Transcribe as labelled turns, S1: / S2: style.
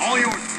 S1: all yours.